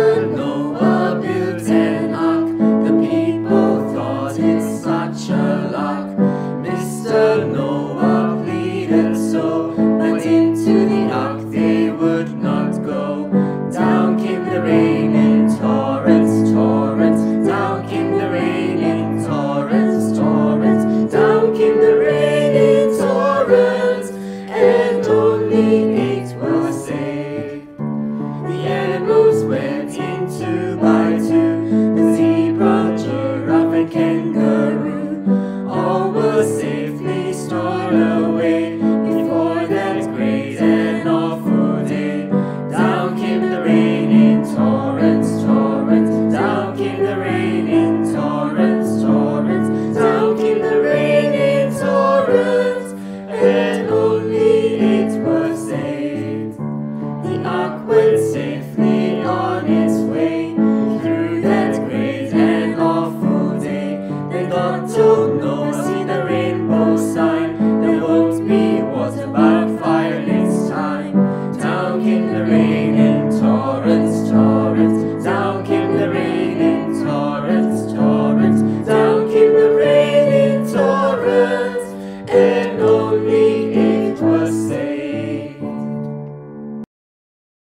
No. rock went safely on its way through that great and awful day. They got to